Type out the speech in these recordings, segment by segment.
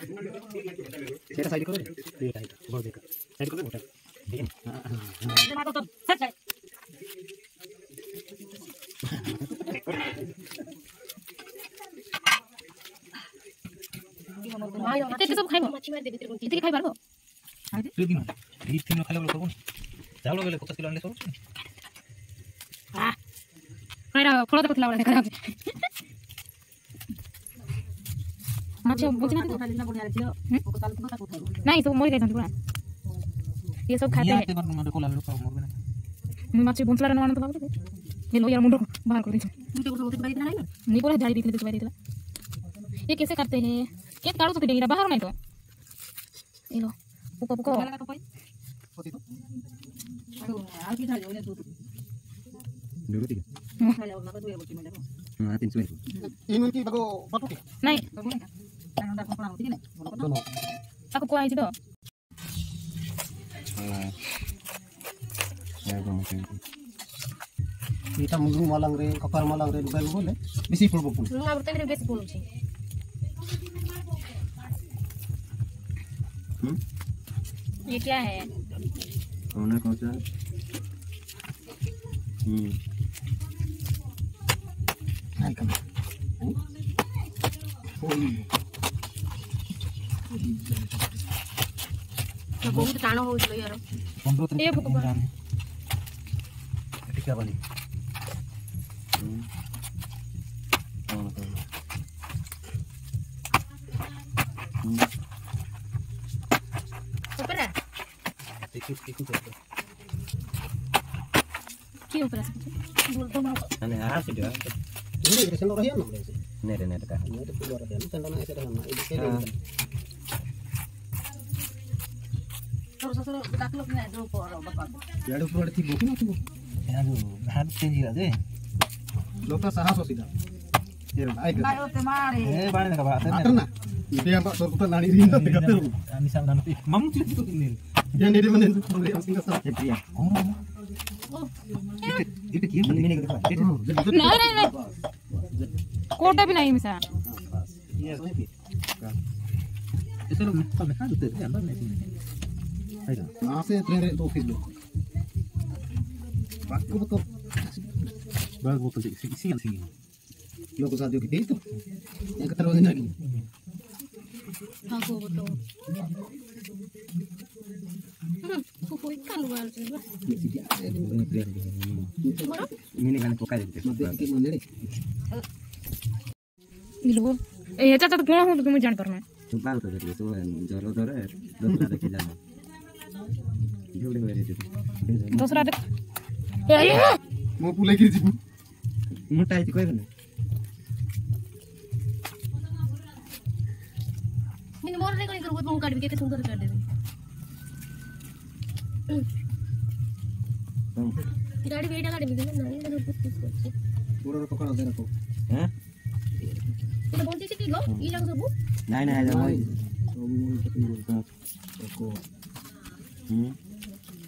Set side करो ये tight बहुत देखा साइड करो मोटा ठीक है हाँ हाँ तो सेट साइड मारो माते सब खाइबो मछली मार देबे तेरे कोन तेरे खाइ पारबो अरे तू दिन री तीन खाले बोल कोन চাউল গেলে কত কিলো আনলে সব আ খাইরা ফলো দেখো তিলা বলে খাইরা अच्छा बोलते ना ये सब खाते हैं मुझे माछ बोंसला नवान तो लागले ये लो यार मुंडो बाहर कर नहीं पूरा झाड़ी दी थी ये कैसे करते हैं खेत काटो तो डेंगरा बाहर नहीं तो ये लो पुको पुको नहीं tiga nah tin suwe Ini nanti bago batu ke? ନାଇଁ ତାକୁ କୁହାହେଇଛି ତ ya gua mungkin Kita mungkin malang re, kapar malang re, bago boleh. Bisi full bukun. ବେଶୀ ପଡ଼ୁଛି hmm ये क्या है kau nak kau cak hmm Kita nongol ya, Rob. Kumpul terus. Iya, buka nih? Tikus-tikus. Kiu, ini ada শ্বশুর ডাকলো কি না edu পড় বাবা এডু পড় থিবো কি না থিবো এডু ভাত চেঞ্জ হইলা যে লোক সাহস অসিদা এ আই না তে মারে এ বাড়ি না বাবা আতে না ইতে আমা তোর কথা নানি দিন তে কতে রু আমি সামনে নাতে মামু তুই তো দিন নেল ഞാൻ നേരെ വന്ന് എന്ത് പറയാ സിംഗ സാർ ചെയ്യാ ഓ ഇത് കേം ബന്നി നെ കഥ നോ നോ നോ कोटा भी नहीं मिसा ये ऐसे लोग मैं खा देते हैं अंदर नहीं ಆಯ್ತಾ ada, ಬೇರೆ ತೋಫಿದ್ದು ಪಕ್ಕ ಪಕ್ಕ bag botol lo kau satu itu yang keterlaluan lagi aku betul luar ini kan itu Ilu, tuh kamu jangan pernah. Tuh. Dia udah beri itu. Dussehra ଦେଖ A I Mau pulai kiri sih. Muta itu kau kan? କିନ୍ତୁ ମୋର ନାଇଁ କ'ଣ କରିବୁ ମୁଁ କାଢ଼ିବି କେତେ ସୁନ୍ଦର କାଢ଼ିଦେବି କାଢ଼ିବି ଏଇଟା କାଢ଼ିବି କିନ୍ତୁ ନାଇଁ ଏଇଟା ପୁସ୍ ପୁସ୍ କରୁଛି Pura pokoknya ada aku. Hah? ଏଇଟା ବଞ୍ଚିଛି କି ଗো ଇ ଯାକ ସବୁ Nah, nah, ada mau. Kamu ketemu aku. Hmm.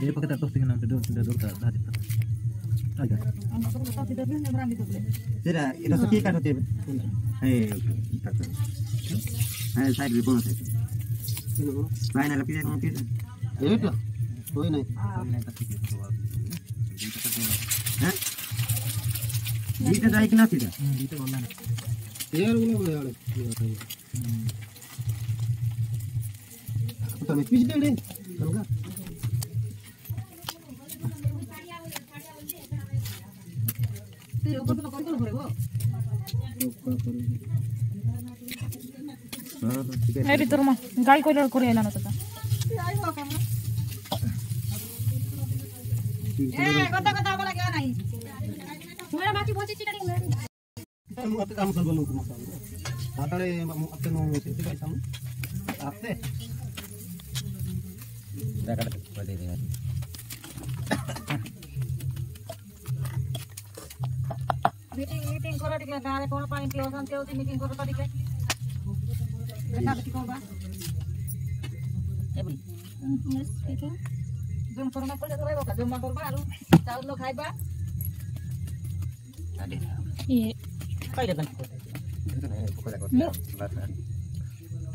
jadi pakai tato dengan ambil dulu tidak dulu tak hati agak. Tidak itu sepi kan hati eh tato. Eh saya di bawah saya. Lain ada pilihan mau tidak itu boleh naik. Hah? Dita naik nanti Di Dita mana? Tiar guna boleh ada. Kita tak mesti deh, kalau enggak. ಹೇಳಿ ತೋರಮ್ಮ ಗಾಳಿ ಕೊಯ್ಲ ಕೊಡಿ ಎಲ್ಲ ಅನ್ನತ್ತ ಮಾತಾಡಿ meeting meeting করে দিবে গাঁরে কোন পানি পিওসন তেও মিটিং করে তো দিবে না বেটি কোন বা এবলি জুম করনা কইলে তো বাইবা জুম করবা আর চাউল খাইবা আদে ইয়ে কইলে গান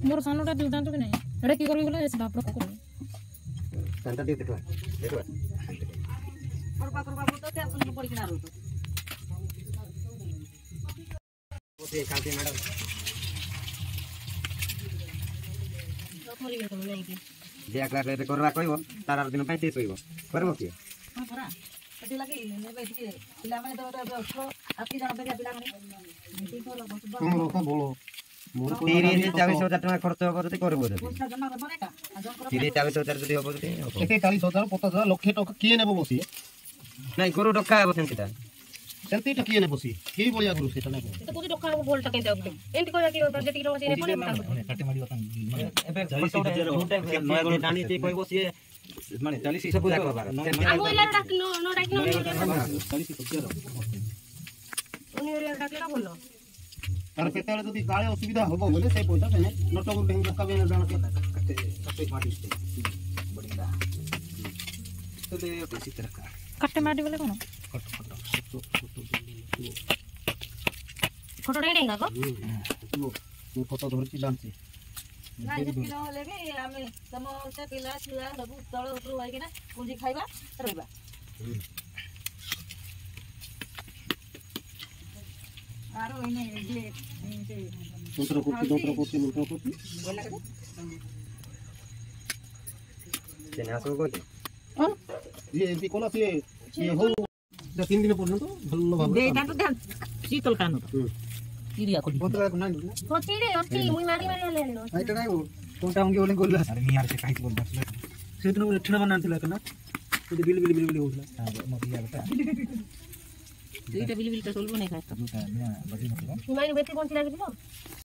মোর সানোটা দুটান তো নাই এটা কি করবি বলে এসে বাপ রক করবি সানটা দিয়ে দেখো দেখো করবা করবা বলতে আপনি পড়ি কিনা রতো কালকে ম্যাডাম যে একলা একলা কররা কইব তার আর দিন পাইতে কইব। করব কি? তিরিশ চালিশ হাজার টাকা খরচ হব যদি করব তিরিশ চালিশ হাজার যদি হব যদি চালিশ হাজার পচাশ হাজার লক্ষে টাকা কিয়ে নেব বসিয়ে নাই গরু টকা হব সেটা ହବ ସେମିତିଟା ସେମିତିଟା କିଏ ନେବ ସିଏ କିଏ ଭଳିଆ କରୁ ସେଇଟା ନେବ ତ କୋଉଠି ଡକା ହବ ଭୋଲଟା କେମିତି ଆଉଟେ ଏମିତି କହିବା କି ଯେତିକି ଟଙ୍କା ସିଏ ନେବ ନା ଏବେ ନୟାଗଡ଼ ଜାଣିଛି କହିବ ସିଏ ମାନେ ଚାଳିଶ ସବୁ ଯାକ ବାର ଆମ ଏରିଆରେ ଡାକି ନ ନ ଡାକି ନ ଅନ୍ୟ ଏରିଆରେ ଡାକିଲା ଭଲ ତାର କେତେବେଳେ ଯଦି କାଳେ ଅସୁବିଧା ହବ ବୋଲେ ସେ ପଇସା ସେମାନେ ନଟକୁ ବେଙ୍ଗ ଡକା ବେଙ୍ଗ ଜାଣ କେ କାଟେ ମାଟି ବୋଲେ କ'ଣ ଫଟୋ ଟେ ଡେଙ୍ଗା କ ମୁଁ ଫଟୋ ଧରିଛି ଜାଣିଛି ନାଇଁ ଯେତିକି ନହେଲେ ବି ଆମେ ସମସ୍ତେ ପିଲା ଛୁଆ ସବୁ ତଳ ଉପରୁ ହେଇକିନା ପୁଞ୍ଜି ଖାଇବା ରହିବା ଆରୁ ଏଇନେ ଯେ ସେ ମନ୍ତ୍ର କରୁଛି ମନ୍ତ୍ର କରୁଛି ମନ୍ତ୍ର କରୁଛି ବୋଲା କେତେ তিন দিন পর্যন্ত ভালোভাবে দেন তো দেন শীতল কানো কিরিয়া করি কত টাকা কোনা নিল কত রে অতি মুই মারি মারি লেলো আইটা নাই কোনটা অঙ্গে বলে গল্লা আরে নি? আর